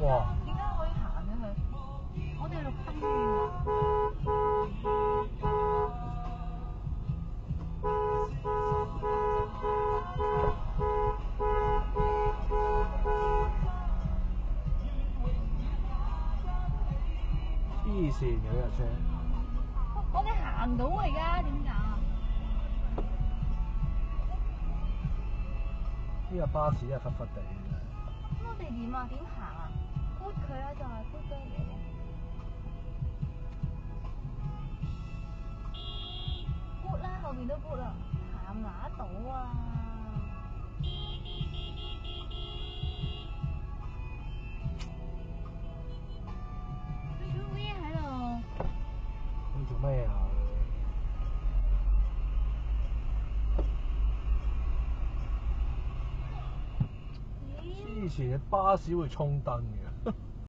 哇！點解可以行嘅佢？我哋綠燈喎。黐線嘅呢架車，我哋行到啊而家點解啊？呢個巴士真係忽忽地嘅真係。咁我哋點啊？點行啊？撥啦，後邊都撥啦，行拿到啊！佢做咩喺度？佢做咩啊？之前嘅巴士會衝燈嘅。